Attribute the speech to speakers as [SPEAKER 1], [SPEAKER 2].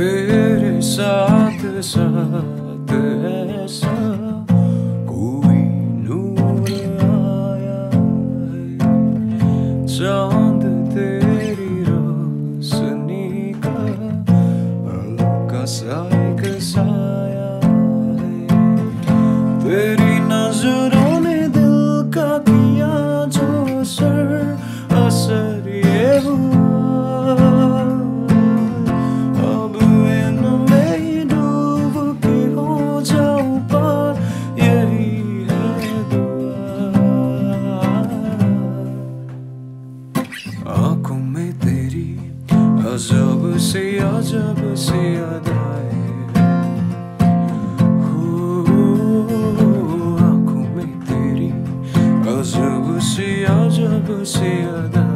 [SPEAKER 1] तेरे साथ साथ ऐसा कोई नूर आया चाँद तेरी रोशनी का हल्का सा साया आंखों में तेरी अजब से अजब से अदाएं हो आंखों में तेरी अजब से अजब से अदा